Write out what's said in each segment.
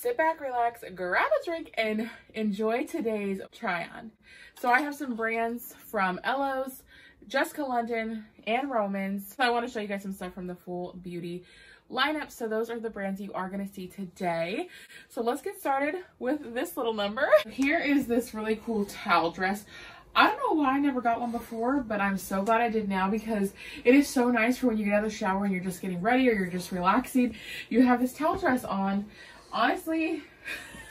sit back, relax, grab a drink, and enjoy today's try on. So I have some brands from Ellos, Jessica London, and Roamans. I want to show you guys some stuff from the Full Beauty lineup. So those are the brands you are going to see today. So let's get started with this little number. Here is this really cool towel dress. I don't know why I never got one before, but I'm so glad I did now because it is so nice for when you get out of the shower and you're just getting ready or you're just relaxing. You have this towel dress on. Honestly,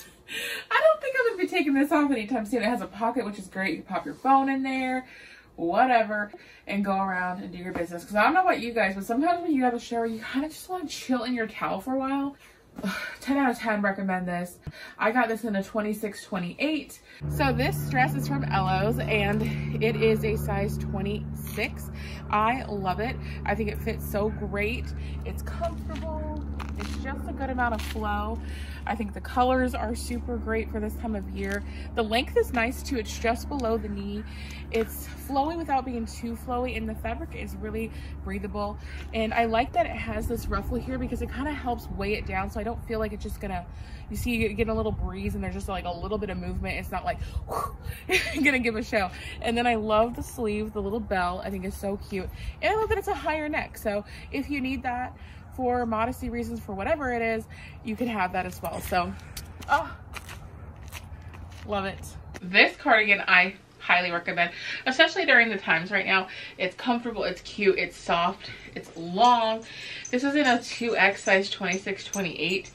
I don't think I'm going to be taking this off anytime soon. It has a pocket, which is great. You pop your phone in there, whatever, and go around and do your business. Because I don't know about you guys, but sometimes when you have a shower, you kind of just want to chill in your towel for a while. 10 out of 10 recommend this. I got this in a 26, 28. So this dress is from Ellos and it is a size 26. I love it. I think it fits so great. It's comfortable. It's just a good amount of flow. I think the colors are super great for this time of year. The length is nice too. It's just below the knee. It's flowy without being too flowy and the fabric is really breathable. And I like that it has this ruffle here because it kind of helps weigh it down so I don't feel like it's just gonna, you see you get a little breeze and there's just like a little bit of movement. It's not like, whew, gonna give a show. And then I love the sleeve, the little bell, I think is so cute. And I love that it's a higher neck. So if you need that, for modesty reasons, for whatever it is, you can have that as well. So, oh, love it. This cardigan I highly recommend, especially during the times right now. It's comfortable, it's cute, it's soft, it's long. This is in a 2X size 26, 28,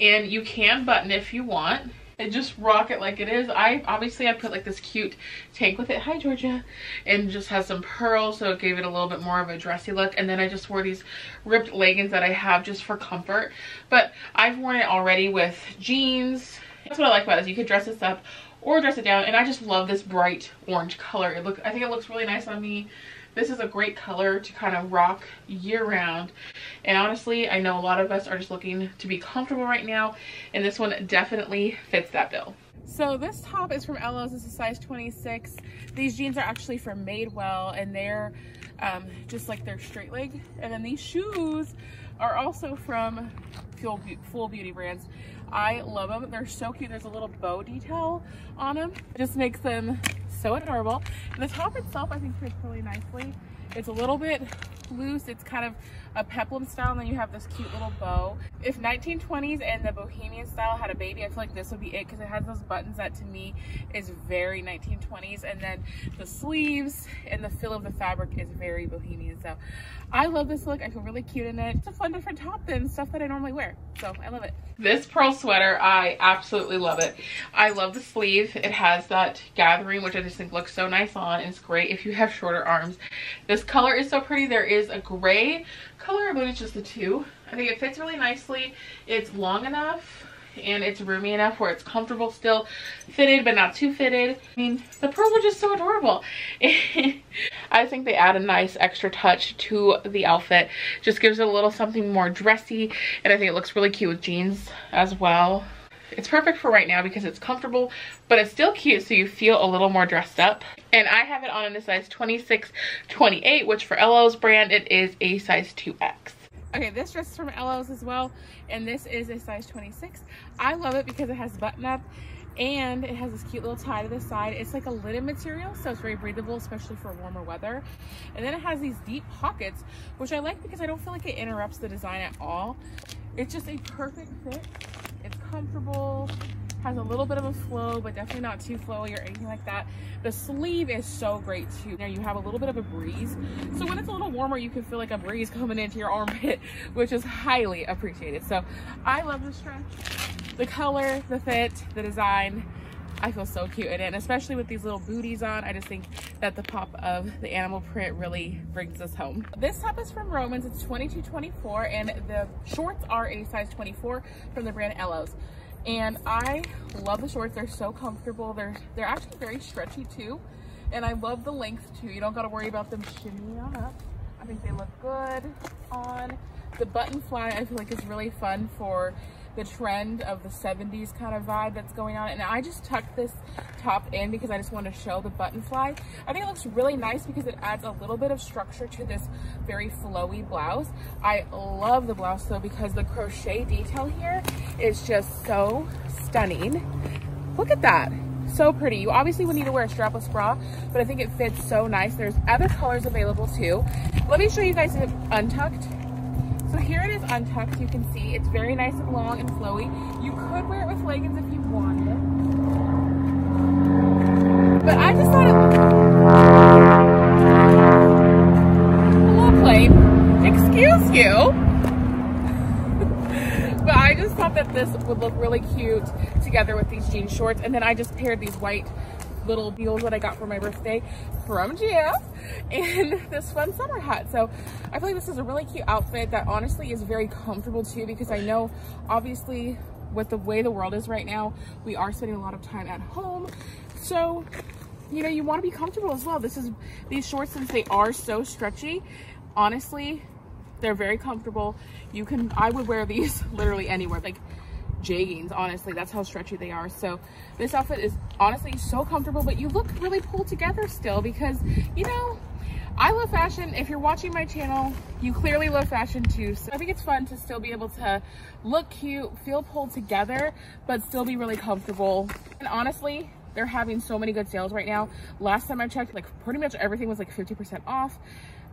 and you can button if you want and just rock it like it is. I obviously I put like this cute tank with it. Hi Georgia. And just has some pearls so it gave it a little bit more of a dressy look. And then I just wore these ripped leggings that I have just for comfort. But I've worn it already with jeans. That's what I like about this. you could dress this up or dress it down. And I just love this bright orange color. It look I think it looks really nice on me. This is a great color to kind of rock year round. And honestly, I know a lot of us are just looking to be comfortable right now. And this one definitely fits that bill. So this top is from Ellos. This is size 26. These jeans are actually from Madewell and they're um, just like their straight leg. And then these shoes are also from Full, Full Beauty brands. I love them. They're so cute. There's a little bow detail on them. It just makes them so adorable. And the top itself, I think, fits really nicely. It's a little bit loose. It's kind of a peplum style and then you have this cute little bow. If 1920s and the bohemian style had a baby, I feel like this would be it because it has those buttons that to me is very 1920s and then the sleeves and the feel of the fabric is very bohemian. So I love this look. I feel really cute in it. It's a fun different top than stuff that I normally wear. So I love it. This pearl sweater, I absolutely love it. I love the sleeve. It has that gathering, which I just think looks so nice on. It's great if you have shorter arms. This color is so pretty. There is a gray color, I believe it's just the two. I think it fits really nicely. It's long enough and it's roomy enough where it's comfortable still fitted but not too fitted. I mean, the pearls are just so adorable. I think they add a nice extra touch to the outfit. Just gives it a little something more dressy and I think it looks really cute with jeans as well. It's perfect for right now because it's comfortable, but it's still cute so you feel a little more dressed up. And I have it on in a size 26, 28, which for Ellos brand, it is a size 2X. Okay, this dress is from Ellos as well, and this is a size 26. I love it because it has button up and it has this cute little tie to the side. It's like a linen material, so it's very breathable, especially for warmer weather. And then it has these deep pockets, which I like because I don't feel like it interrupts the design at all. It's just a perfect fit. Comfortable has a little bit of a flow, but definitely not too flowy or anything like that. The sleeve is so great too. Now you have a little bit of a breeze. So when it's a little warmer, you can feel like a breeze coming into your armpit, which is highly appreciated. So I love this dress. The color, the fit, the design, I feel so cute in it, and especially with these little booties on, I just think that the pop of the animal print really brings us home. This top is from Roamans, it's 22.24, and the shorts are a size 24 from the brand Ellos. And I love the shorts. They're so comfortable. They're, they're actually very stretchy too. And I love the length too. You don't got to worry about them shimmying up. I think they look good on. The button fly I feel like is really fun for the trend of the 70s kind of vibe that's going on. And I just tucked this top in because I just want to show the button fly. I think it looks really nice because it adds a little bit of structure to this very flowy blouse. I love the blouse though because the crochet detail here is just so stunning. Look at that. So pretty. You obviously would need to wear a strapless bra, but I think it fits so nice. There's other colors available too. Let me show you guys untucked. So here it is untucked. You can see it's very nice and long and flowy. You could wear it with leggings if you wanted. But I just thought it... Plain. Excuse you. but I just thought that this would look really cute together with these jean shorts. And then I just paired these white little deals that I got for my birthday from GF and this fun summer hat. So I feel like this is a really cute outfit that honestly is very comfortable too because I know obviously with the way the world is right now, we are spending a lot of time at home. So, you know, you want to be comfortable as well. This is, these shorts, since they are so stretchy, honestly, they're very comfortable. You can, I would wear these literally anywhere. Like jeggings, honestly. That's how stretchy they are. So this outfit is honestly so comfortable, but you look really pulled together still because, you know, I love fashion. If you're watching my channel, you clearly love fashion too. So I think it's fun to still be able to look cute, feel pulled together, but still be really comfortable. And honestly, they're having so many good sales right now. Last time I checked, like pretty much everything was like 50% off.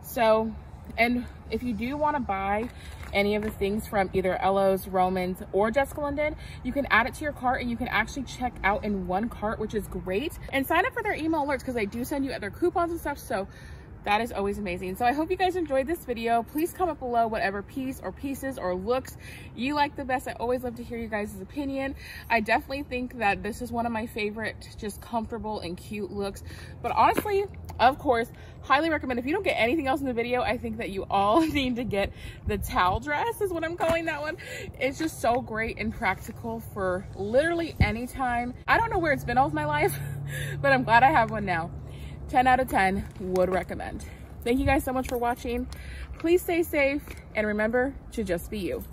So and if you do want to buy any of the things from either Ellos, Roamans, or Jessica London, you can add it to your cart and you can actually check out in one cart, which is great. And sign up for their email alerts because they do send you other coupons and stuff. So that is always amazing. So I hope you guys enjoyed this video. Please comment below whatever piece or pieces or looks you like the best. I always love to hear you guys' opinion. I definitely think that this is one of my favorite, just comfortable and cute looks. But honestly, of course, highly recommend. If you don't get anything else in the video, I think that you all need to get the towel dress is what I'm calling that one. It's just so great and practical for literally any time. I don't know where it's been all of my life, but I'm glad I have one now. 10 out of 10 would recommend. Thank you guys so much for watching. Please stay safe and remember to just be you.